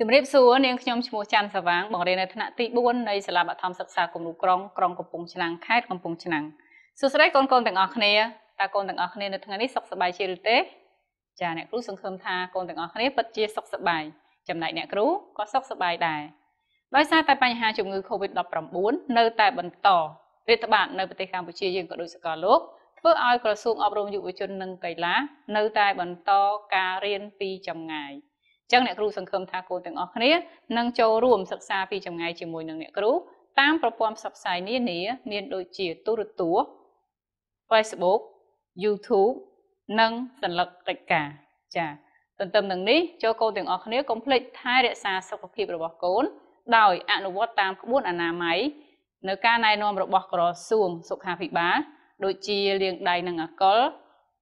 ជំរាបសួរនាងខ្ញុំឈ្មោះច័ន្ទសវាងបង្រៀននៅថ្នាក់ទី4នៃសាលាបឋមសិក្សាគំរូក្រុងក្រុងកំពង់ឆ្នាំងខេត្តកំពង់ឆ្នាំងសួស្តីកូនកូនទាំងអស់គ្នាតើកូនទាំងអស់គ្នានៅថ្ងៃនេះសុខសប្បាយជាឬទេចាអ្នកគ្រូសង្ឃឹមថាកូនទាំងអស់គ្នាពិតជាសុខសប្បាយចំណែកអ្នកគ្រូក៏សុខសប្បាយដែរដោយសារតែបញ្ហាជំងឺ Covid-19 នៅតែបន្តរាតត្បាតនៅប្រទេសកម្ពុជាយើងក៏ដូចសកលលោកធ្វើឲ្យក្រសួងអប់រំយុវជននិងកីឡានៅតែបន្តការរៀនពីចម្ងាយ ចឹងអ្នកគ្រូសង្ឃឹមថាកូនទាំងអស់គ្នានឹងចូលរួមសិក្សាពីចម្ងាយជាមួយនឹងអ្នកគ្រូតាមប្រព័ន្ធផ្សព្វផ្សាយនានាមានដូចជាទូរទស្សន៍ Facebook YouTube និងសញ្ញាកិច្ចការចាទន្ទឹមនឹងនេះចូលកូនទាំងអស់គ្នាកុំភ្លេចថែរក្សាសុខភាពរបស់កូន ដោយអនុវត្តតាមក្បួនអនាម័យនៅការណែនាំរបស់ក្រសួងសុខាភិបាលដូចជាលាងដៃនឹងអាល់កុល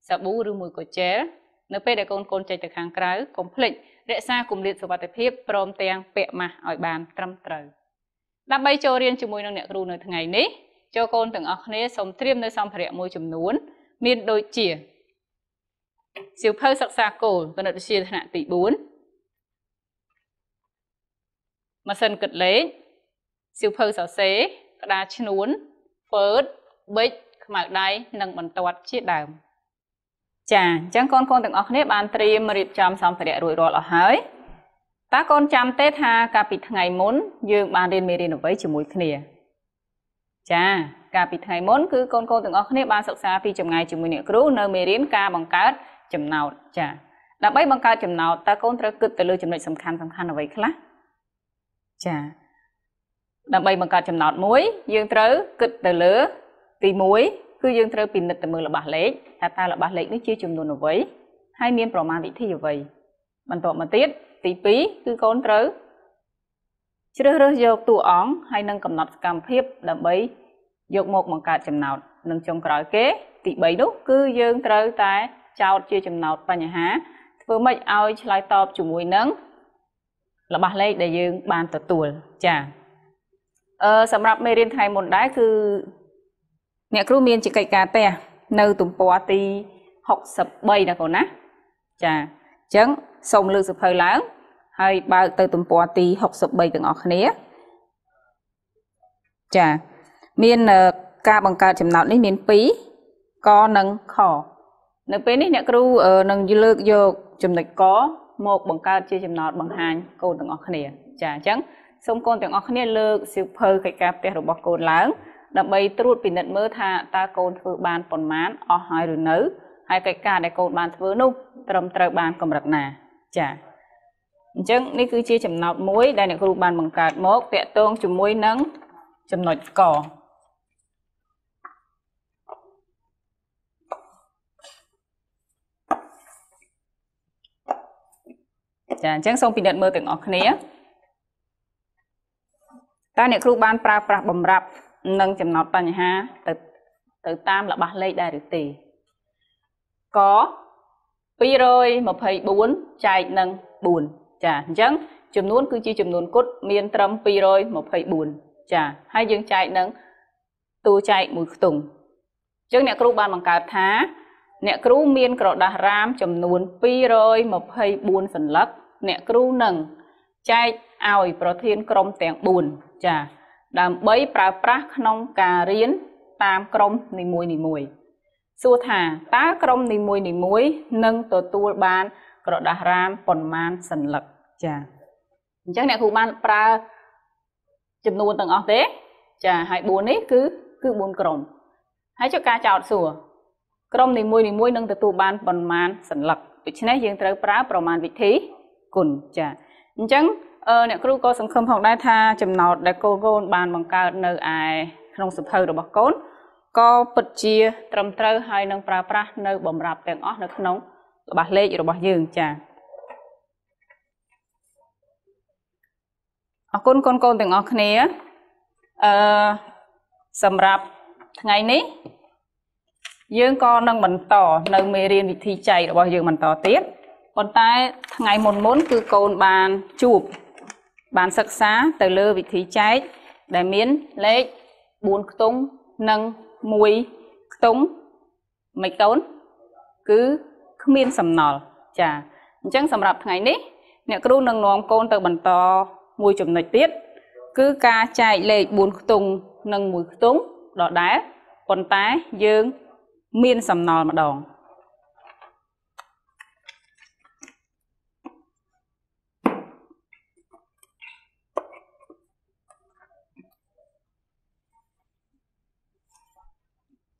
សាប៊ូឬមួយក៏ជែល នៅពេលដែលកូនកូនចេញទៅខាងក្រៅកុំភ្លេចរក្សាគម្លាតសុវត្ថិភាពព្រមទាំងពាក់ម៉ាស់ឲ្យបានត្រឹមត្រូវដើម្បីចូលរៀនជាមួយនឹងអ្នកគ្រូនៅថ្ងៃនេះចូលកូនទាំងអស់គ្នាសូមត្រៀមនៅសម្ភារៈមួយចំនួន មានដូចជាសៀវភៅសិក្សាគោលគណិតវិទ្យាថ្នាក់ទី4ម៉ាស៊ីនគិតលេខសៀវភៅសរសេរក្តារឈ្នួន Word ប៊ិចខ្មៅដៃនិងបន្ទាត់ជាដើម ចាអញ្ចឹងកូនកូនទាំងអស់គ្នាបានត្រៀមរៀបចំសម្ភារៈរួចរាល់អស់ហើយតើកូនចាំទេថាកាលពីថ្ងៃមុន យើងបានរៀនមេរៀនអ្វីជាមួយគ្នា ចាកាលពីថ្ងៃមុនគឺកូនកូនទាំងអស់គ្នាបានសិក្សាពីចម្ងាយជាមួយអ្នកគ្រូនៅមេរៀនការបង្កើតចំណោទចាដើម្បីបង្កើតចំណោទតើកូនត្រូវគិតទៅលើចំណុចសំខាន់សំខាន់អ្វីខ្លះចាដើម្បីបង្កើតចំណោទមួយ យើងត្រូវគិតទៅលើទី1 គឺយើងត្រូវពិនិត្យទៅមើលល្បះលេខថាតើល្បះលេខនេះជាចំនួនអ្វីហើយមានប្រមាណវិធីអ្វីបន្ទាប់មកទៀតទី2គឺកូនត្រូវជ្រើសរើសយកតួអង្គហើយនឹងកំណត់សកម្មភាពដើម្បីយកមកបង្កើតចំណោទនិងចុងក្រោយគេទី3នោះគឺយើងត្រូវតែចោតជាចំណោទបញ្ហា ធ្វើម៉េចឲ្យឆ្លើយតបជាមួយនឹងរបស់លេខដែលយើងបានទទួលចាអឺសម្រាប់មេរៀនថ្ងៃមុនដែរគឺ អ្នកគ្រូមានជាកិច្ចការផ្ទះនៅទំព័រទី63ណាកូនណាចាអញ្ចឹងសូមលើកសភៅឡើង ហើយបើកទៅទំព័រទី63ទាំងអស់គ្នាចាមានការបង្កើតចំណោទនេះមាន2កនិងខនៅពេលនេះអ្នកគ្រូនឹងលើកយកចំណុចកមកបង្កើតជាចំណោទបង្ហាញកូនទាំងអស់គ្នា ចាអញ្ចឹងសូមកូនទាំងអស់គ្នាលើកសៀវភៅកិច្ចការផ្ទះរបស់កូនឡើង ដើម្បីត្រួតពិនិត្យមើលថាតើកូនធ្វើបានប៉ុន្មានអស់ហើយឬនៅហើយកិច្ចការដែលកូនបានធ្វើនោះត្រឹមត្រូវបានកម្រិតណាចាអញ្ចឹងនេះគឺជាចំណោទមួយដែលអ្នកគ្រូបានបង្កើតមកតាក់ទងជាមួយនឹងចំណុចកចាអញ្ចឹងសូមពិនិត្យមើលទាំងអស់គ្នាតើអ្នកគ្រូបានប្រើប្រាស់បំរាប់ និងចំណោទបញ្ហាទៅទៅតាមល្បះលេខដែរឬទេក224ចែកនឹង4ចាអញ្ចឹងចំនួនគឺជាចំនួនគុតមានត្រឹម224ចាហើយយើងចែកនឹងតួចែកមួយខ្ទង់អញ្ចឹងអ្នកគ្រូបានបង្កើតថា អ្នកគ្រូមានក្រដាសរាមចំនួន224សន្លឹកអ្នកគ្រូនឹងចែកឲ្យប្រធានក្រុមទាំង4ចា ដើម្បីប្រើប្រាស់ក្នុងការរៀនតាមក្រុមនីមួយនីមួយសួរថាតើក្រុមនីមួយនីមួយនឹងទទួលបាន ក្រដាសរាមប៉ុន្មានសន្លឹកចាអញ្ចឹងអ្នកគ្រូបានប្រើចំនួនទាំងអស់ទេ ចាហើយ4នេះគឺគឺ4ក្រុមហើយចុះការចោតសួរក្រុមនីមួយនីមួយនឹងទទួលបានប៉ុន្មានសន្លឹកដូច្នេះយើងត្រូវប្រើប្រមាណវិធីគុណចាអញ្ចឹង អ្នកគ្រូក៏សង្ឃឹមផងដែរថាចំណោទដែលកូនកូនបានបង្កើតនៅឯក្នុងសភៅរបស់កូនក៏ពិតជា ត្រឹមត្រូវហើយនឹងប្រើប្រាស់នៅបំរាប់ទាំងអស់នៅក្នុងល្បះលេខរបស់យើងចា៎អរគុណកូនកូនទាំងអស់គ្នាអឺសម្រាប់ថ្ងៃនេះយើងក៏នឹងបន្តនៅមេរៀនវិធីចែករបស់យើងបន្តទៀតប៉ុន្តែថ្ងៃមុនមុនគឺកូនបានជួប បានសិក្សាទៅលើវិធីចែកដែលមានលេខ4ខ្ទង់និង1ខ្ទង់មិនកូន គឺគ្មានសំណល់ចាអញ្ចឹងសម្រាប់ថ្ងៃនេះ អ្នកគ្រូនឹងនាំកូនទៅបន្តមួយចំណុចទៀតគឺការចែកលេខ4ខ្ទង់និង1ខ្ទង់ដដែលប៉ុន្តែយើង មានសំណល់ម្ដង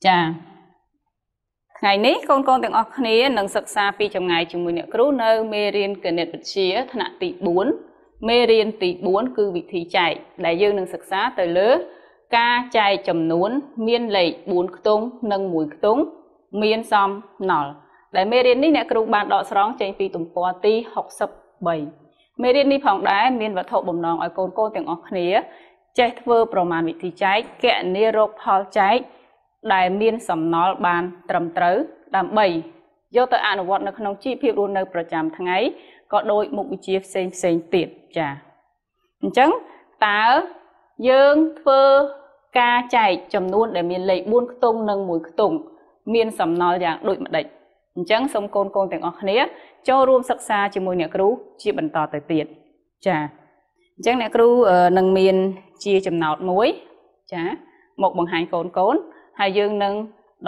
ចាថ្ងៃនេះកូនកូនទាំងអស់គ្នានឹងសិក្សាពីចម្ងាយជាមួយអ្នកគ្រូនៅមេរៀនគណិតវិទ្យាថ្នាក់ទី4មេរៀនទី4គឺវិធីចែកដែលយើងនឹងសិក្សាទៅលើ ការចែកចំនួន មានលេខ4ខ្ទង់និង1ខ្ទង់មានសំណល់ដែលមេរៀននេះអ្នកគ្រូបានដកស្រង់ចេញពីទំព័រទី63មេរៀននេះផងដែរមានវត្ថុបំណងឲ្យកូនកូនទាំងអស់គ្នា ចេះធ្វើប្រមាណវិធីចែកកណនីរកផលចែក ដែលមានសំណល់បានត្រឹមត្រូវដើម្បីយកទៅអនុវត្តនៅក្នុងជីវភាពរស់នៅប្រចាំថ្ងៃក៏ដូចមុខវិជ្ជាផ្សេងផ្សេងទៀតចា៎អញ្ចឹងតើយើងធ្វើការចែកចំនួនដែលមានលេខ4ខ្ទង់និង1ខ្ទង់មានសំណល់យ៉ាងដូចម្ដេចអញ្ចឹងសូមកូនកូនទាំងអស់គ្នា ចូលរួមសិក្សាជាមួយអ្នកគ្រូជាបន្តទៅទៀតចា៎អញ្ចឹងអ្នកគ្រូនឹងមានជាចំណោទមួយ ចា៎មកបង្ហាញកូនកូន ហើយយើងនឹង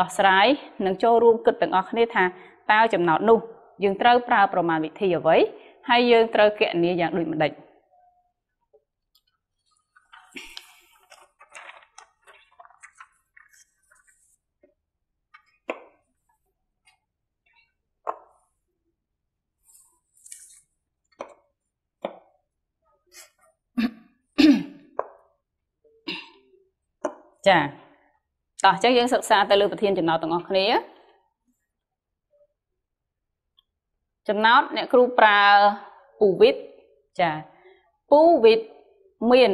ដោះស្រាយនិងចូលរួមគិតទាំងអស់គ្នាថាតើចំណោទនោះ យើងត្រូវប្រើប្រមាណវិធីអ្វីហើយយើងត្រូវគណនាយ៉ាងដូចម្ដេចចា តោះអញ្ចឹងយើងសិក្សាទៅលើប្រធានចំណោទទាំងអស់គ្នាចំណោទអ្នកគ្រូប្រើពូវិតចាពូវិតមាន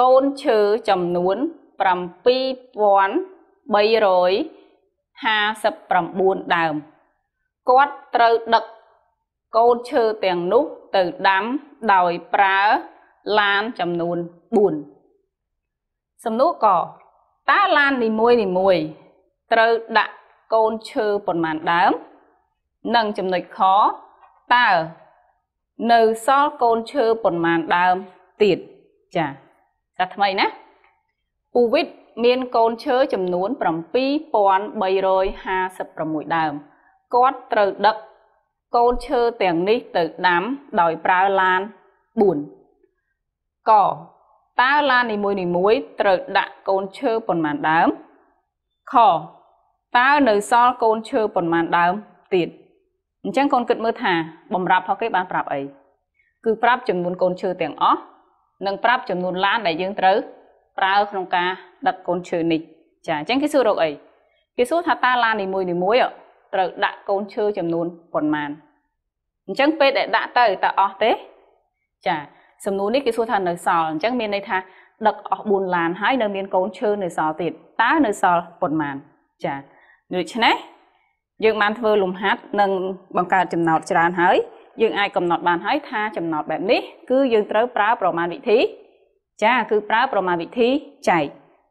កូនឈើចំនួន7359ដើមគាត់ត្រូវដឹកកូនឈើទាំងនោះទៅដាំដោយប្រើឡានចំនួន4សំណួរក តើឡាននីមួយនីមួយត្រូវដាក់កូនឈើប៉ុន្មានដើម និងចំណុចខតើនៅសល់កូនឈើប៉ុន្មានដើមទៀតចាតែថ្មីណាពូវិតមានកូនឈើចំនួន7356ដើមគាត់ត្រូវដឹកកូនឈើទាំងនេះទៅដាំដោយប្រើឡាន4ក តើឡាននីមួយនីមួយត្រូវដាក់កូនឈើប៉ុន្មានដើមខតើនៅសល់កូនឈើប៉ុន្មានដើមទៀតអញ្ចឹងកូនគិតមើលថាបំរាប់របស់គេបានប្រាប់អីគឺប្រាប់ចំនួនកូនឈើទាំងអស់និងប្រាប់ចំនួនឡានដែលយើងត្រូវប្រើក្នុងការដឹកកូនឈើនេះចាអញ្ចឹងគេសួររកអីគេសួរថាតើឡាននីមួយនីមួយត្រូវដាក់កូនឈើចំនួនប៉ុន្មានអញ្ចឹងពេលដែលដាក់ទៅតើអស់ទេចា សំណួរនេះគេសួរថានៅសល់អញ្ចឹងមានន័យថាដឹកអស់4ឡានហើយនៅមានកូនឈើនៅសល់ទៀតតើនៅសល់ប៉ុន្មានចាដូច្នេះយើងបានធ្វើលំហាត់និងបង្កើតចំណោទច្រើនហើយយើងអាចកំណត់បានហើយថាចំណោទបែបនេះគឺយើងត្រូវប្រើប្រមាណវិធីចាគឺប្រើប្រមាណវិធីចែក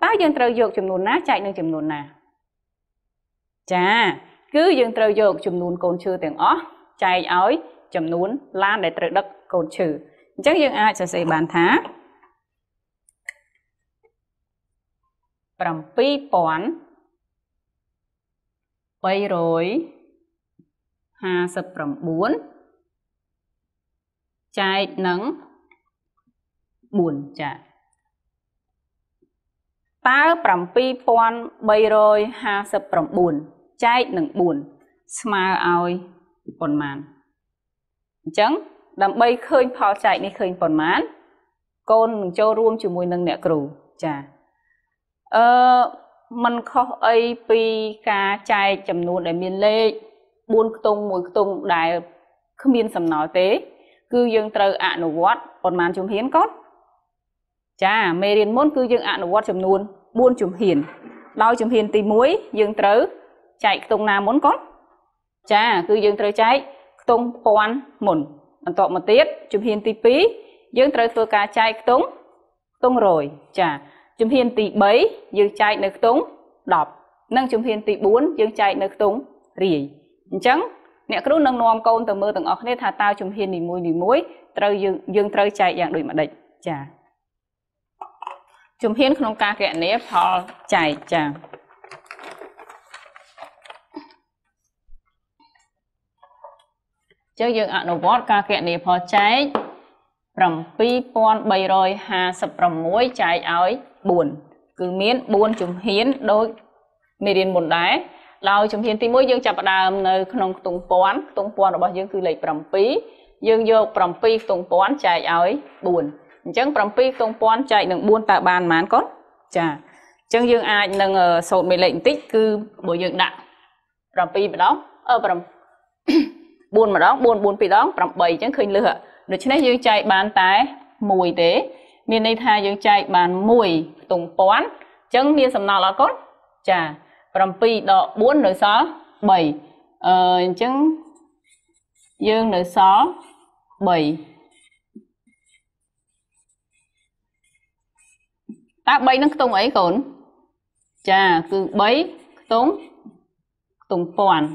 តើយើងត្រូវយកចំនួនណាចែកនឹងចំនួនណាចាគឺយើងត្រូវយកចំនួនកូនឈើទាំងអស់ចែកឲ្យចំនួនឡានដែលត្រូវដឹកកូនឈើ អញ្ចឹងយើងអាចសរសេរបានថា7359ចែកនឹង4ចាតើ7359ចែកនឹង4ស្មើឲ្យប៉ុន្មានអញ្ចឹង ដើម្បីឃើញផលចែកនេះឃើញប៉ុន្មានកូននឹងចូលរួមជាមួយនឹងអ្នកគ្រូចាអឺมันខុសអីពីការចែកចំនួនដែលមានលេខ4ខ្ទង់1ខ្ទង់ដែលគ្មានសំណល់ទេ គឺយើងត្រូវអនុវត្តប៉ុន្មានជំហានកូនចាមេរៀនមុនគឺយើងអនុវត្តចំនួន4ជំហានដោយជំហានទី1យើងត្រូវចែកខ្ទង់ណាមុនកូនចា គឺយើងត្រូវចែកខ្ទង់ពាន់មុន បន្ទាប់មកទៀតជំហានទី2យើងត្រូវធ្វើការចែកខ្ទង់ខ្ទង់រយចាជំហានទី3យើងចែកនៅខ្ទង់10និងជំហានទី4យើងចែកនៅខ្ទង់រាយអញ្ចឹងអ្នកគ្រូនឹងនាំកូនទៅមើលទាំងអស់គ្នាថាតើជំហាននីមួយនីមួយត្រូវយើងយើងត្រូវចែកយ៉ាងដូចម្ដេចចាជំហានក្នុងការគណនាផលចែកចា ចឹងយើងអនុវត្តការគណនាផលចែក7356ចែកឲ្យ4គឺមាន4ជំហានដូចមេរៀនមុនដែរដោយជំហានទី1យើងចាប់ផ្ដើមនៅក្នុងខ្ទង់ពាន់ខ្ទង់ពាន់របស់យើងគឺលេខ7យើងយក7ខ្ទង់ពាន់ចែកឲ្យ4អញ្ចឹង7ខ្ទង់ពាន់ចែកនឹង4តើបានប៉ុន្មានកូនចាអញ្ចឹងយើងអាចនឹងសូត្រមេលេខបន្តិចគឺបើយើងដាក់7ម្ដងអឺ 4ម្ដង4 4 2ដង8អញ្ចឹងឃើញលឺដូច្នេះយើងចែកបានតែ1ទេ មានន័យថាយើងចែកបាន1ខ្ទង់ពាន់អញ្ចឹងមានសំណល់អត់កូនចា7ដក4នៅសល់3អឺអញ្ចឹងយើងនៅសល់3តើ3នឹងខ្ទង់អីកូនចាគឺ3ខ្ទង់ខ្ទង់ពាន់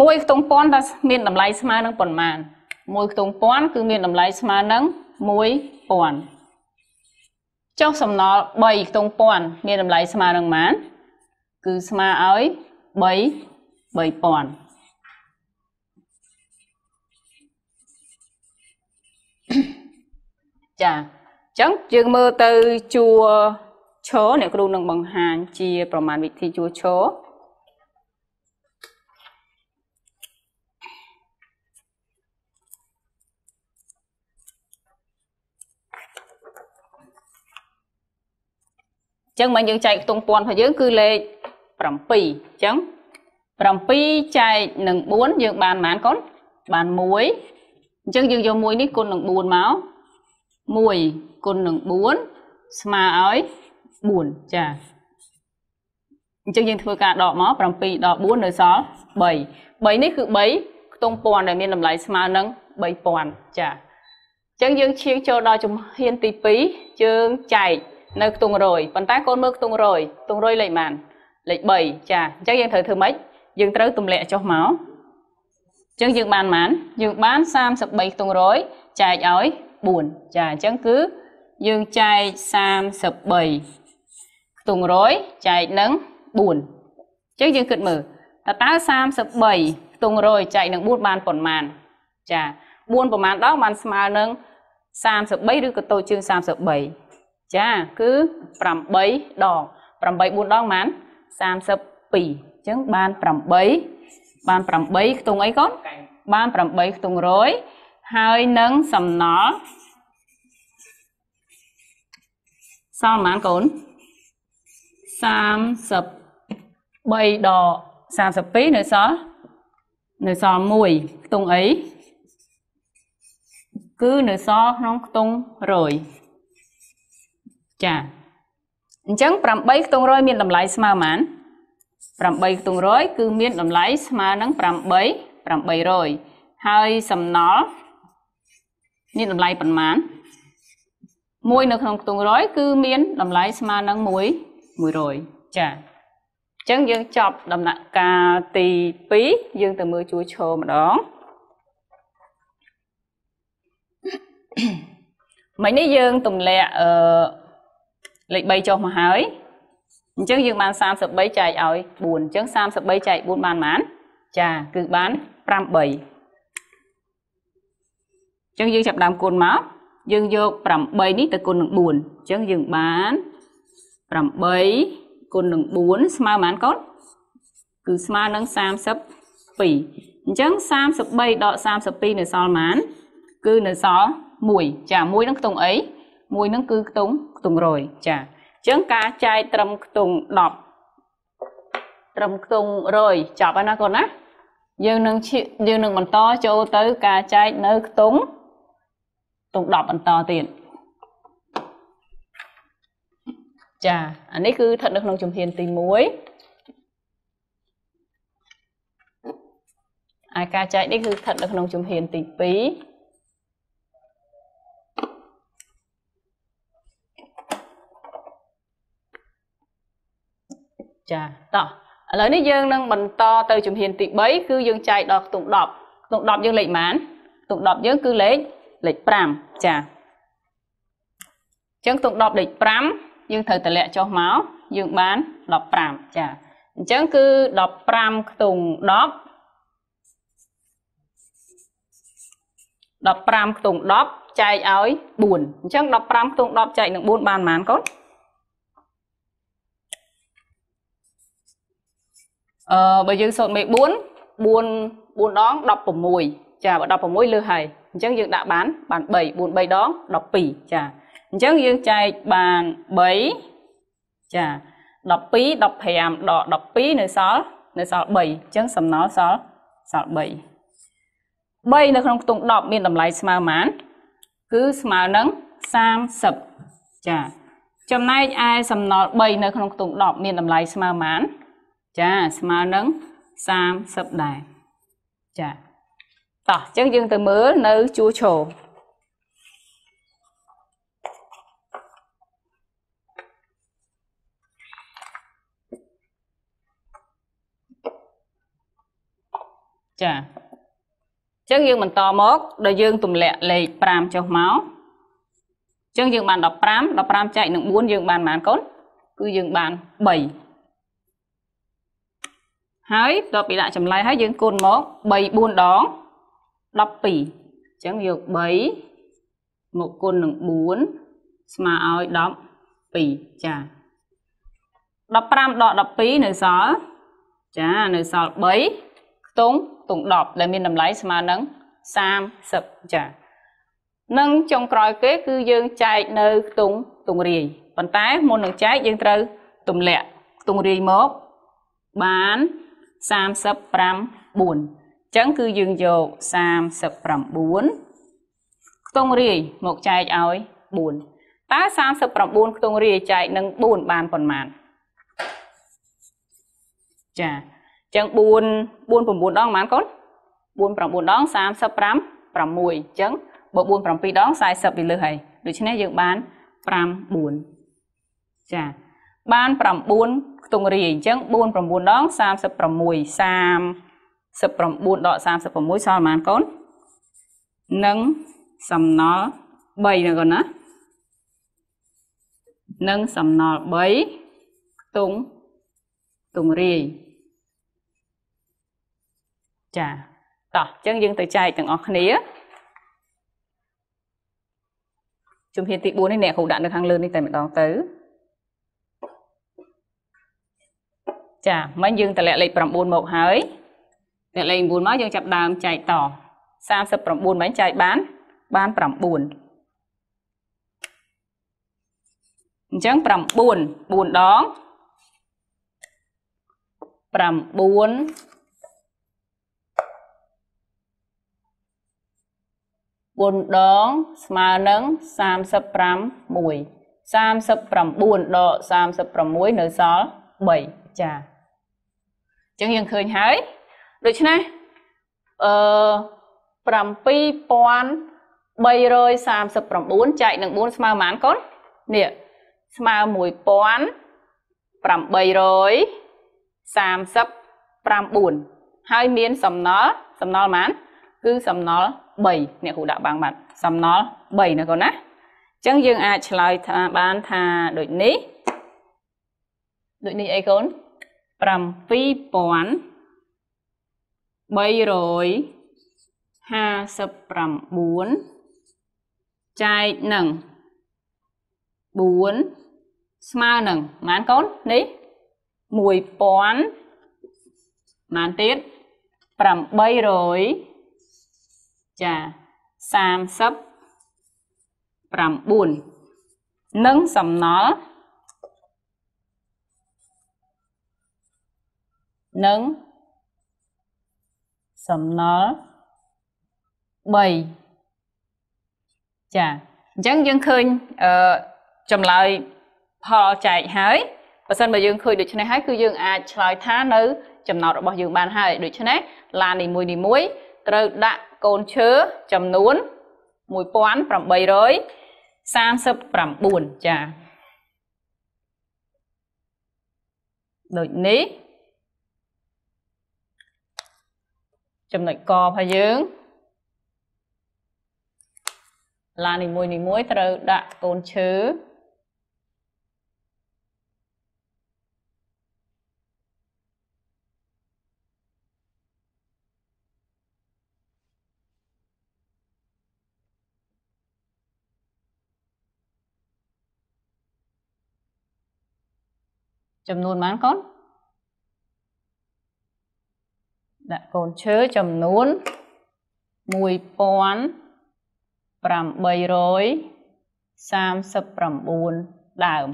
មួយខ្ទង់ពាន់តើមានតម្លៃស្មើនឹងប៉ុន្មានមួយខ្ទង់ពាន់គឺមានតម្លៃស្មើនឹង1000ចុះសំណល់3ខ្ទង់ពាន់មានតម្លៃស្មើនឹងប៉ុន្មានគឺស្មើឲ្យ3 3000ចាអញ្ចឹងយើងមើលទៅជួរឈរអ្នកគ្រូនឹងបង្ហាញជា ប្រមាណវិធីជួរឈរ ចឹងមិនយើងចែកខ្ទង់ពាន់របស់យើងគឺលេខ7អញ្ចឹង7ចែកនឹង4យើងបានប៉ុន្មានកូនបាន1អញ្ចឹងយើងយក1នេះគុណនឹង4មក1គុណនឹង4ស្មើឲ្យ4ចាអញ្ចឹងយើងធ្វើការដកមក7ដក4នៅសល់3 3នេះគឺ3ខ្ទង់ពាន់ដែលមានតម្លៃស្មើនឹង3000ចាអញ្ចឹងយើងឈៀងចូលដល់ជំហានទី2យើងចែក នៅខ្ទង់រយប៉ុន្តែកូនមើលខ្ទង់រយខ្ទង់រយលេខប៉ុន្មានលេខ3ចាអញ្ចឹងយើងត្រូវធ្វើម៉េចយើងត្រូវទម្លាក់ចុះមកអញ្ចឹងយើងបានប៉ុន្មានយើងបាន33ខ្ទង់រយចែកឲ្យ4ចាអញ្ចឹងគឺយើងចែក33ខ្ទង់រយចែកនឹង4អញ្ចឹងយើងគិតមើលតើតើ33ខ្ទង់រយចែកនឹង4បានប៉ុន្មានចា4ប្រមាណដងបានស្មើនឹង33ឬក៏តូចជាង33 ចាគឺ8ដង8 4ដងបាន32អញ្ចឹងបាន8បាន8ខ្ទង់អីកូនបាន8ខ្ទង់រយហើយនឹងសំណល់សល់ប៉ុន្មានកូន33ដក32នៅសល់នៅសល់1ខ្ទង់អីគឺនៅសល់ក្នុងខ្ទង់រយ ចាអញ្ចឹង8ខ្ទង់រយមានតម្លៃស្មើប៉ុន្មាន8ខ្ទង់រយគឺមានតម្លៃស្មើនឹង8 800ហើយសំណល់មានតម្លៃប៉ុន្មានមួយនៅក្នុងខ្ទង់រយគឺមានតម្លៃស្មើនឹង1 100ចាអញ្ចឹងយើងចប់ដំណាក់កាលទី2យើងទៅមើលជួរឈរម្ដងមិញនេះយើងទម្លាក់អឺ លេខ3ចុះមកហើយអញ្ចឹងយើងបាន33ចែកឲ្យ4អញ្ចឹង33ចែក4បានប៉ុន្មានចាគឺបាន8អញ្ចឹងយើងចាប់ដើមគុណមកយើងយក8នេះទៅគុណនឹង4អញ្ចឹងយើងបាន8គុណនឹង4ស្មើប៉ុន្មានកូនគឺស្មើនឹង32អញ្ចឹង33ដក32នៅសល់ប៉ុន្មានគឺនៅសល់1ចា1នឹងខ្ទង់អីមួយនឹងគឺខ្ទង់ខ្ទង់រយចាអញ្ចឹងការចែកត្រឹមខ្ទង់10ត្រឹមខ្ទង់រយចប់ហើយណាកូនណាយើងនឹងយើងនឹងបន្តចូលទៅការចែកនៅខ្ទង់ខ្ទង់10បន្តទៀតចាអានេះគឺស្ថិតនៅក្នុងជំហានទី1ហើយការចែកនេះគឺស្ថិតនៅក្នុងជំហានទី2 ចាតោះឥឡូវនេះយើងនឹងបន្តទៅជំហានទី3គឺយើងចែកដល់ខ្ទង់10ខ្ទង់10យើងលេខប៉ុន្មានខ្ទង់10យើងគឺលេខលេខ5ចាអញ្ចឹងខ្ទង់10លេខ5យើងត្រូវតម្លាក់ចុះមកយើងបាន15ចាអញ្ចឹងគឺ15ខ្ទង់10 15ខ្ទង់10ចែកឲ្យ4អញ្ចឹង15ខ្ទង់10ចែកនឹង4បានប៉ុន្មានកូន អឺបើយើងសូត្រមេ4 4 4ដង16ចាបើ16លើសហើយអញ្ចឹងយើងដាក់បានបាន3 4 3ដង12ចាអញ្ចឹងយើងចែកបាន3ចា12 15ដក12នៅសល់នៅសល់3អញ្ចឹងសំណល់សល់សល់3 3នៅក្នុងខ្ទង់10មានតម្លៃស្មើប៉ុន្មានគឺស្មើនឹង30ចាចំណែកឯសំណល់3នៅក្នុងខ្ទង់10មានតម្លៃស្មើប៉ុន្មាន ចាស្មើនឹង30ដែរចាតោះអញ្ចឹងយើងទៅមើលនៅជួឈរចាអញ្ចឹងយើងបន្តមកដល់យើងទម្លាក់លេខ5ចុះមកអញ្ចឹងយើងបាន15 15ចែកនឹង4យើងបានប៉ុន្មានកូនគឺយើងបាន3 ហើយតទៅពីដាក់ចម្លែកហើយយើងគុណមក3 4ដង12អញ្ចឹងយក3មកគុណនឹង4ស្មើឲ្យ12ចា15ដក12នៅសល់ចានៅសល់3ខ្ទង់ខ្ទង់10ដែលមានតម្លៃស្មើនឹង30ចានឹងចុងក្រោយគេ គឺយើងចែកនៅខ្ទង់ខ្ទង់រាយប៉ុន្តែមុននឹងចែកយើងត្រូវទម្លាក់ខ្ទង់រាយមកបាន 35 4អញ្ចឹងគឺយើងយក39ខ្ទង់រាយមកចែកឲ្យ4តើ39ខ្ទង់រាយចែកនឹង4បានប៉ុន្មានចាអញ្ចឹង4 4 9ដងប៉ុន្មានកូន4 9ដង35 6អញ្ចឹងបើ4 7ដង40វាលើសហើយដូច្នេះយើងបាន5 4ចា បាន9ខ្ទង់រាយអញ្ចឹង4 9ដង36 39ដក36សល់ប៉ុន្មានកូននិងសំណល់3ណាកូនណានិងសំណល់3ខ្ទង់ខ្ទង់រាយចាតោះអញ្ចឹងយើងទៅចែកទាំងអស់គ្នាជំហានទី4នេះអ្នកគ្រូដាក់នៅខាងលើនេះតែម្ដងទៅ ចាមិញយើងតម្លាក់លេខ9មកហើយតម្លាក់លេខ9មកយើងចាប់ដើមចែកត39មិញចែកបានបាន9អញ្ចឹង9 4ដង9 4ដងស្មើនឹង35 1 39ដក36នៅសល់3ចា ចឹងយើងឃើញហើយដូច្នេះអឺ7339ចែកនឹង4ស្មើប៉ុន្មានកូននេះស្មើ1839ហើយមានសំណល់សំណល់ប៉ុន្មានគឺសំណល់3អ្នកគ្រូដាក់បាំងបាត់សំណល់3ណាកូនណាអញ្ចឹងយើងអាចឆ្លើយថាបានថាដូចនេះដូចនេះអីកូន 7359ចែកនឹង4ស្មើនឹងប៉ុន្មានកូននេះ1000ប៉ុន្មានទៀត800ចា39និងសំណល់ និងសំណល់3ចាអញ្ចឹងយើងឃើញអឺចម្លើយផលចែកហើយបើសិនបើយើងឃើញដូច្នេះហើយគឺយើងអាចឆ្លើយថានៅ ចំណោទរបស់យើងបានហើយដូច្នេះឡាននីមួយនីមួយត្រូវដាក់កូនឈើចំនួន1839ចាដូចនេះ ចំណុចករបស់យើងឡាននីមួយនីមួយត្រូវដាក់កូនឈើចំនួនប៉ុន្មានកូន ដាក់កូនឈើចំនួន1839ដើម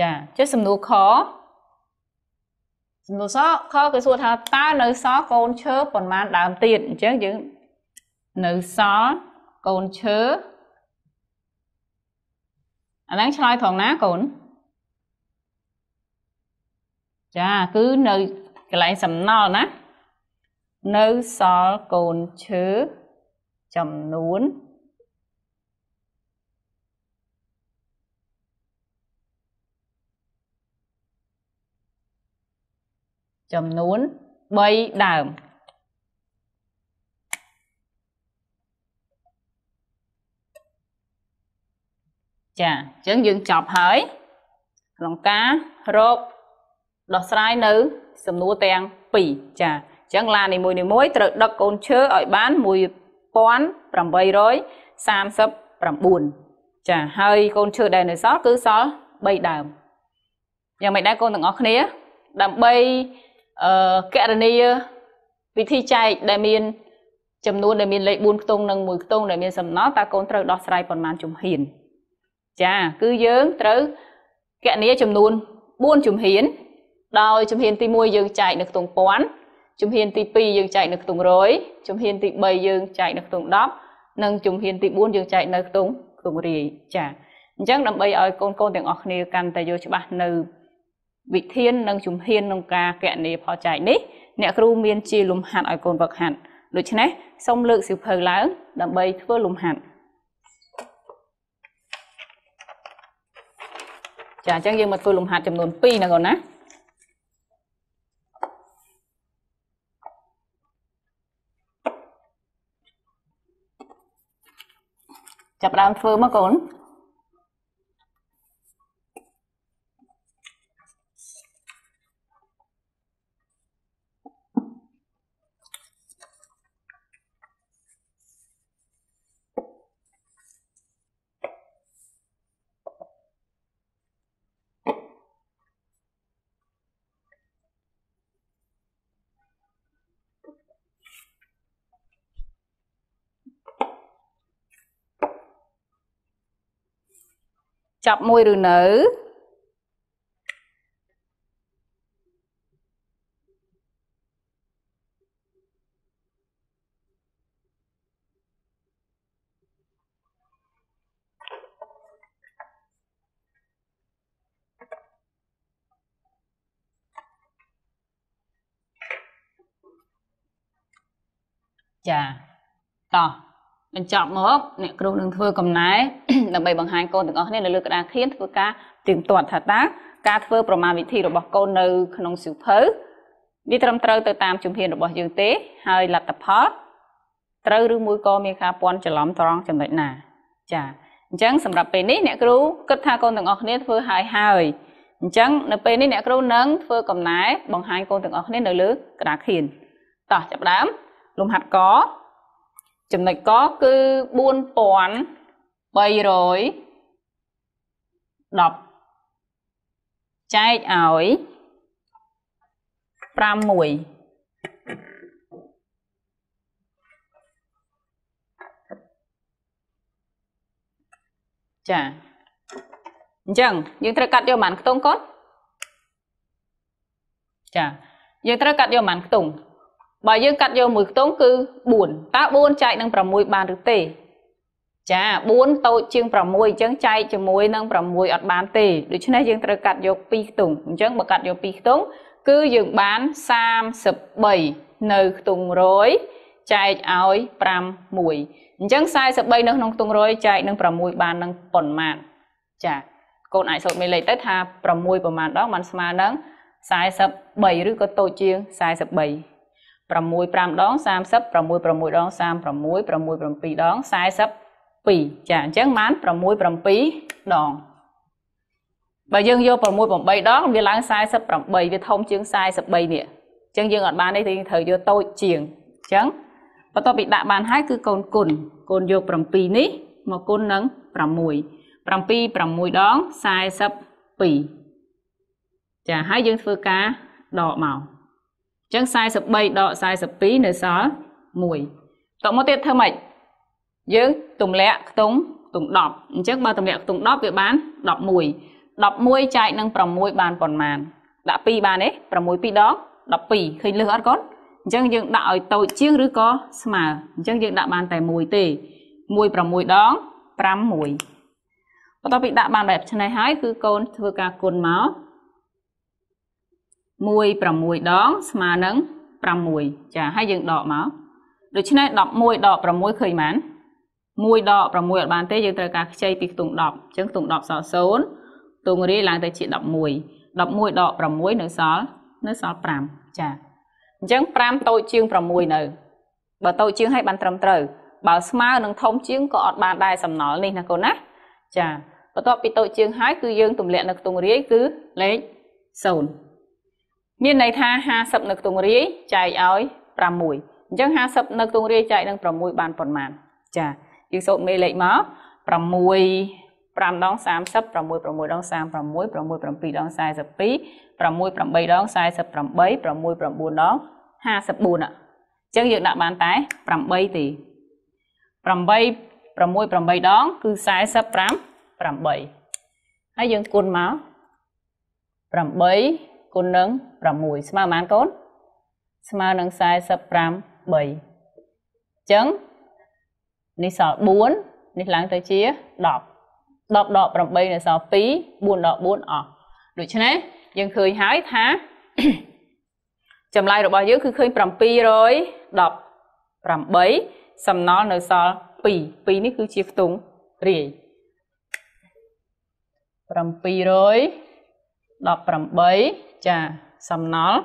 ចាចុះសំណួរខសំណួរសខគឺសួរថាតើនៅសល់កូនឈើប៉ុន្មានដើមទៀតអញ្ចឹងយើងនៅសល់កូនឈើអាហ្នឹងឆ្លើយត្រង់ណាកូនចាគឺនៅ កន្លែងសំណល់ណានៅសល់កូនឈើចំនួនចំនួន3ដើមចាអញ្ចឹងយើងចប់ហើយក្នុងការរក ដោះស្រាយនៅ សំណួរទាំងពីរចាអញ្ចឹងឡាននីមួយនីមួយត្រូវដឹកកូនឈើឲ្យបាន1839ចាហើយកូនឈើដែលនៅសល់គឺសល់3ដើមយ៉ាងម៉េចដែរកូនទាំងអស់គ្នា ដើម្បីអឺកណនីវិធីចែកដែលមានចំនួនដែលមានលេខ4ខ្ទង់និង1ខ្ទង់ដែលមានសំណល់តើកូនត្រូវដោះស្រាយប៉ុន្មានជំហានចាគឺយើងត្រូវកណនីចំនួន4ជំហាន ដោយជំហានទី1យើងចែកនៅខ្ទង់ពាន់ជំហានទី2យើងចែកនៅខ្ទង់100ជំហានទី3យើងចែកនៅខ្ទង់10និងជំហានទី4យើងចែកនៅខ្ទង់ខ្ទង់រាយចាអញ្ចឹងដើម្បីឲ្យកូនកូនទាំងអស់គ្នាកាន់តែយល់ច្បាស់នៅវិធាននិងជំហានក្នុងការកណនីផលចែកនេះអ្នកគ្រូមានជាលំហាត់ឲ្យកូនវឹកហាត់ដូច្នេះសូមលើកសិភៅឡើងដើម្បីធ្វើលំហាត់ចាអញ្ចឹងយើងមកធ្វើលំហាត់ចំនួន2ណាកូនណា ចាប់ដើមធ្វើមកកូន ចាប់មួយឬនៅចាតោះ បញ្ចប់មកអ្នកគ្រូនឹងធ្វើកំណែដើម្បីបង្ហាញកូនទាំងអស់គ្នានៅលើក្តារខៀនធ្វើការទៀងទាត់ថាតើការធ្វើប្រមាណវិធីរបស់កូននៅក្នុងសៀវភៅវាត្រឹមត្រូវទៅតាមជំហានរបស់យើងទេហើយលទ្ធផលត្រូវឬមួយក៏មានការពន់ច្រឡំត្រង់ចំណុចណាចាអញ្ចឹងសម្រាប់ពេលនេះអ្នកគ្រូគិតថាកូនទាំងអស់គ្នាធ្វើហើយហើយអញ្ចឹងនៅពេលនេះអ្នកគ្រូនឹងធ្វើកំណែបង្ហាញកូនទាំងអស់គ្នានៅលើក្តារខៀនតោះចាប់ដើមលំហាត់ក ចំណុចកគឺ4310ចែកឲ្យ51ចាអញ្ចឹងយើងត្រូវកាត់យកប៉ុន្មានខ្ទង់កូនចាយើងត្រូវកាត់យកប៉ុន្មានខ្ទង់ បើយើងកាត់យកមួយខ្ទង់គឺ4តើ4ចែកនឹង6បានឬទេចា4តូចជាង6អញ្ចឹងចែកជាមួយនឹង6អត់បានទេដូច្នេះយើងត្រូវកាត់យក2ខ្ទង់អញ្ចឹងបើកាត់យក2ខ្ទង់គឺយើងបាន33នៅខ្ទង់100ចែកឲ្យ5 1អញ្ចឹង43នៅក្នុងខ្ទង់100ចែកនឹង6បាននឹងប៉ុន្មានចាកូនអាចសូត្រមេលេខទៅថា6ប្រមាណដងបានស្មើនឹង43ឬក៏តូចជាង43 6 5ដង30 6 6ដង36 6 7ដង42ចាអញ្ចឹងបាន6 7ដងបើយើងយក6 8ដងវាឡើង48វាធំជាង43នេះអញ្ចឹងយើងអត់បានទេត្រូវយកតូចជាងអញ្ចឹងបន្ទាប់ពីដាក់បានហើយគឺកូនគុណកូនយក7នេះមកគុណនឹង6 7 6ដង42ចាហើយយើងធ្វើការដកមកអញ្ចឹង43ដក42នៅសល់1តមកទៀតធ្វើម៉េចយើងទម្លាក់ខ្ទង់ខ្ទង់10អញ្ចឹងបើទម្លាក់ខ្ទង់10វាបាន11 11ចែកនឹង6បានប៉ុន្មានដាក់2បានទេ6 2ដង12ឃើញលឺអត់កូនអញ្ចឹងយើងដាក់ឲ្យតូចជាងឬក៏ស្មើអញ្ចឹងយើងដាក់បានតែមួយទេ1 6ដង5 1បន្ទាប់ពីដាក់បានបែបឆ្នេះហើយគឺកូនធ្វើការគុណមក 1 6ដងស្មើនឹង6ចាហើយយើងដកមកដូច្នេះ11ដក6ឃើញបាន1ដក6អត់បានទេយើងត្រូវការខ្ចីពីខ្ទង់10អញ្ចឹងខ្ទង់10សល់0ទងរាយឡើងទៅជា11 11ដក6នៅសល់នៅសល់5ចាអញ្ចឹង5តូចជាង6នៅបើតូចជាងឲ្យបានត្រឹមត្រូវបើស្មើនឹងធំជាងក៏អត់បានដែរសំណល់នេះណាកូនណាចាបន្ទាប់ពីតូចជាងហើយគឺយើងទម្លាក់នៅខ្ទង់រាយគឺលេខ0 មានន័យថា50នៅខ្ទង់រាយចែកឲ្យ6អញ្ចឹង50នៅខ្ទង់រាយចែកនឹង6បានប៉ុន្មានចាយើងសូត្រមេលេខមក6 5ដង30 6 6ដង36 6 7ដង42 6 8ដង48 6 9ដង54អញ្ចឹងយើងដាក់បានតែ8ទេ8 6 8ដងគឺ45 8ហើយយើងគុណមក8 គុណនឹង6ស្មើប៉ុន្មានកូនស្មើនឹង45 3អញ្ចឹងនេះសល់4នេះឡើងទៅជា10 10ដក8នៅសល់2 4ដក4អស់ដូច្នេះយើងឃើញហើយថាចម្លើយរបស់យើងគឺឃើញ718សំណល់នៅសល់2 2នេះគឺជាខ្ទង់រាយ718 ចាសំណល់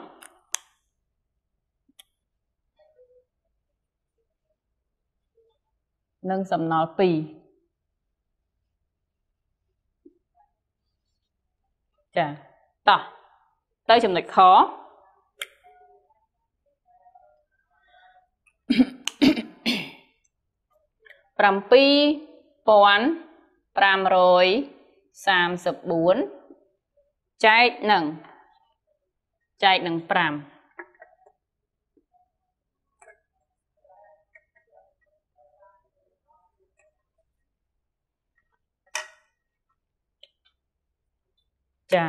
និងសំណល់2ចាតោះទៅចំណុចខ7534ចែកនឹង ចែកនឹង5ចា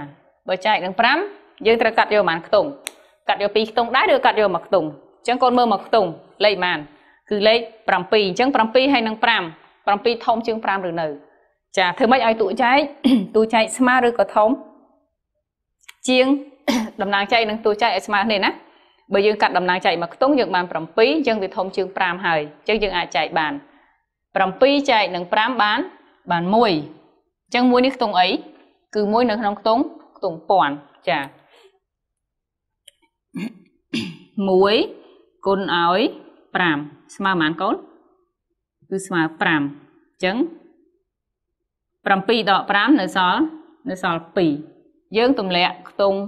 បើចែកនឹង5យើងត្រូវកាត់យកប៉ុន្មានខ្ទង់កាត់យក2ខ្ទង់ដែរឬកាត់យកមួយខ្ទង់អញ្ចឹងកូនមើលមួយខ្ទង់លេខប៉ុន្មានគឺលេខ7អញ្ចឹង7ហើយនឹង5 7ធំជាង5ឬនៅ ចាធ្វើម៉េចឲ្យទូចែកទូចែកស្មើឬក៏ធំជាង តំណាងចែកនឹងទូចែកឲ្យស្មើគ្នាណាបើយើងកាត់តំណាងចែកមួយខ្ទង់យើងបាន7អញ្ចឹងវាធំជាង5ហើយអញ្ចឹងយើងអាចចែកបាន7ចែកនឹង5បានបាន1អញ្ចឹង1នេះខ្ទង់អីគឺមួយនៅក្នុងខ្ទង់ខ្ទង់ពាន់ចា1គុណឲ្យ5ស្មើប៉ុន្មានកូនគឺស្មើ5អញ្ចឹង7ដក5នៅសល់នៅសល់2 យើងទម្លាក់ខ្ទង់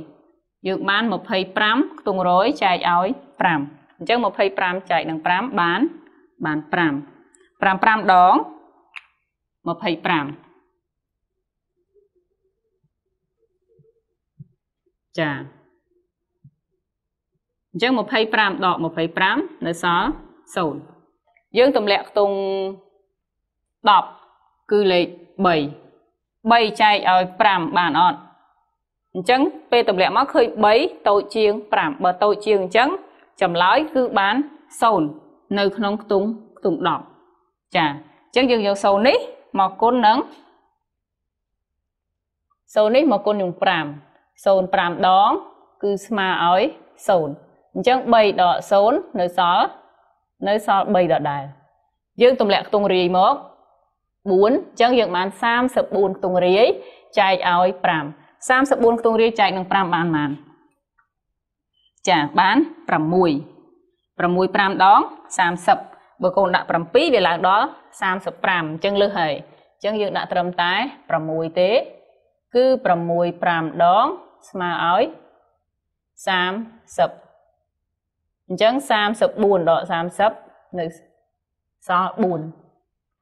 100យើងបាន25ខ្ទង់100ចែកឲ្យ5អញ្ចឹង25ចែកនឹង5បានបាន5 5 5ដង25ចាអញ្ចឹង25ដក25នៅសល់0យើងទម្លាក់ខ្ទង់10គឺលេខ3 3ចែកឲ្យ5បានអត់អញ្ចឹងពេលទម្លាក់មកឃើញ3តូចជាង5បើតូចជាងអញ្ចឹងចម្លើយគឺបាន0នៅក្នុងខ្ទង់ខ្ទង់10ចាអញ្ចឹងយើងយក0នេះមកគុណនឹង0នេះមកគុណនឹង5 0.5ដង គឺស្មើឲ្យ0អញ្ចឹង3ដក0នៅសល់នៅសល់3ដដែលយើងទម្លាក់ខ្ទង់រាយមក 4អញ្ចឹងយើងបាន34ខ្ទង់រាយចែកឲ្យ5 34ខ្ទង់រាយចែកនឹង5បានប៉ុន្មានចាបាន6 6 5ដង30បើកូនដាក់7វាឡើងដល់35អញ្ចឹងលើសហើយអញ្ចឹងយើងដាក់ត្រឹមតែ6ទេ គឺ6 5ដងស្មើឲ្យ30អញ្ចឹង34ដក30នៅសល់4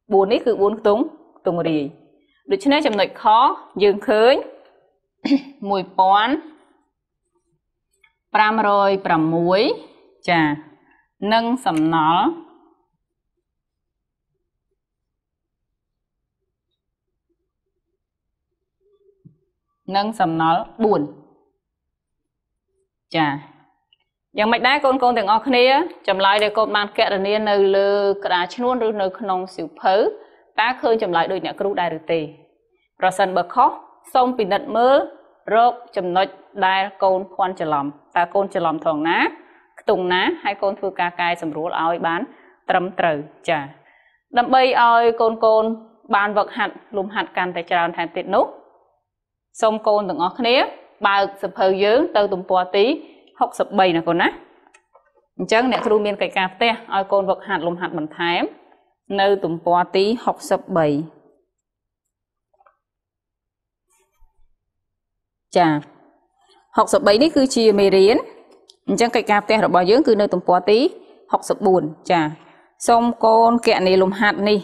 4នេះគឺ4ខ្ទង់ខ្ទង់រាយដូច្នេះចំណុចខយើងឃើញ1506ចានិងសំណល់និងសំណល់4ចា យ៉ាងម៉េចដែរកូនកូនទាំងអស់គ្នាចម្លើយដែលកូនបានកណនានៅលើក្តារឈ្នួនឬនៅក្នុងសៀវភៅតើឃើញចម្លើយដូចអ្នកគ្រូដែរឬទេប្រសិនបើខុសសូមពិនិត្យមើលរកចំណុចដែលកូនភ័ន្តច្រឡំតើកូនច្រឡំត្រង់ណាខ្ទង់ណាហើយកូនធ្វើការកែសម្រួលឲ្យបានត្រឹមត្រូវចា៎ដើម្បីឲ្យកូនកូនបានវឹកហាត់លំហាត់កាន់តែច្រើនថែមទៀតនោះសូមកូនទាំងអស់គ្នា បើកសភៅយើងទៅទំព័រទី 63ណាកូនណាអញ្ចឹងអ្នកគ្រូមានកិច្ចការផ្ទះឲ្យកូនវឹកហាត់លំហាត់បន្ថែម នៅ ទំព័រទី63ចា63នេះគឺជាមេរៀនអញ្ចឹងកិច្ចការផ្ទះរបស់យើងគឺនៅទំព័រទី64ចាសូមកូនកណនីលំហាត់នេះ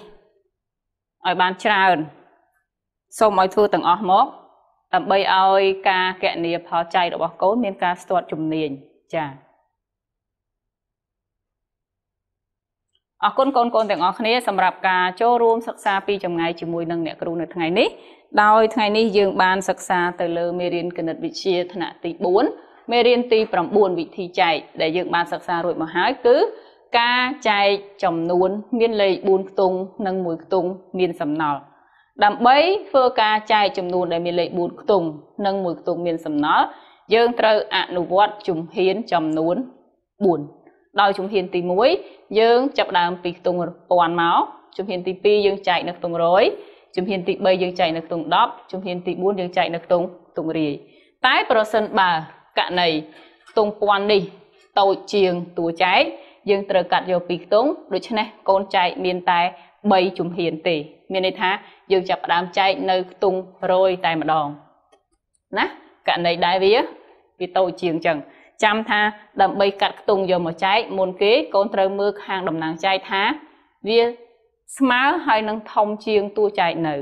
ឲ្យបានច្រើនសូមឲ្យធ្វើទាំងអស់មក ដើម្បីឲ្យការកណនីផលចៃរបស់កូនមានការស្ទាត់ជំនាញចាអរគុណកូនកូនទាំងអស់គ្នាសម្រាប់ការចូលរួមសិក្សាពីចម្ងាយជាមួយនឹងអ្នកគ្រូនៅថ្ងៃនេះដោយថ្ងៃនេះយើងបានសិក្សាទៅលើមេរៀនគណិតវិទ្យាថ្នាក់ទី4មេរៀនទី9វិធីចែកដែលយើងបានសិក្សារួចមកហើយគឺការចែកចំនួន មានលេខ4ខ្ទង់និង1ខ្ទង់មានសំណល់ ដើម្បីធ្វើការចែកចំនួនដែលមានលេខ4ខ្ទង់និង1ខ្ទង់មានសំណល់យើងត្រូវអនុវត្តជំហានចំនួន4ដោយជំហានទី1យើងចាប់ដើមពីខ្ទង់ពាន់មកជំហានទី2យើងចែកនៅខ្ទង់100ជំហានទី3យើងចែកនៅខ្ទង់10ជំហានទី4យើងចែកនៅខ្ទង់ខ្ទង់រាយតែប្រសិនបើករណីខ្ទង់ពាន់នេះតូចជាងតួចែកយើងត្រូវកាត់យកពីខ្ទង់ដូច្នេះកូនចែកមានតែ 3ជំហានទេ មានន័យថាយើងចាប់ផ្ដើមចែកនៅខ្ទង់100តែម្ដងណាករណីដែរវាវាតូចជាងអញ្ចឹងចាំថាដើម្បីកាត់ខ្ទង់យកមកចែកមុនគេកូនត្រូវមើលខាងតំណាងចែកថាវាស្មើហើយនឹងធំជាងតួចែកនៅ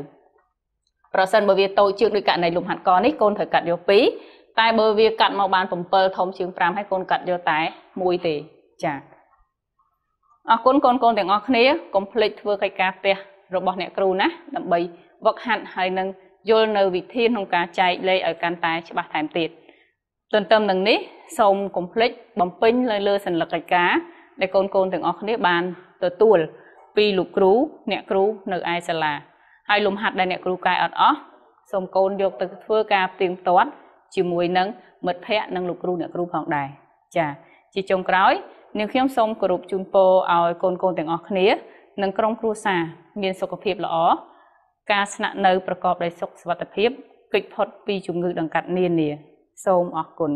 ប្រសិនបើវាតូចជាងដោយករណីលំហាត់កនេះកូនត្រូវកាត់យក2តែបើវាកាត់មកបាន7ធំជាង5ហើយកូនកាត់យកតែ1ទេចា៎ អរគុណកូនកូនទាំងអស់គ្នាកុំភ្លេចធ្វើកិច្ចការផ្ទះរបស់អ្នកគ្រូណាដើម្បីវឹកហាត់ហើយនឹងយល់នៅវិធីក្នុងការចែកលេខឲ្យកាន់តែច្បាស់ថែមទៀតទន្ទឹមនឹងនេះសូមកុំភ្លេចបំពេញលើលើសញ្ញាកិច្ចការដែលកូនកូនទាំងអស់គ្នាបានទទួលពីលោកគ្រូអ្នកគ្រូនៅឯសាលាហើយលំហាត់ដែលអ្នកគ្រូកែអត់អស់សូមកូនយកទៅធ្វើការផ្ទៀងផ្ទាត់ជាមួយនឹងមិត្តភ័ក្តិនិងលោកគ្រូអ្នកគ្រូផងដែរចាជាចុងក្រោយ នាងខ្ញុំសូមគោរពជូនពរឲ្យកូនកូនទាំងអស់គ្នា និងក្រុមគ្រួសារមានសុខភាពល្អការស្នាក់នៅប្រកបដោយសុខសុវត្ថិភាពគេចផុតពីជំងឺដង្កាត់នានាសូមអរគុណ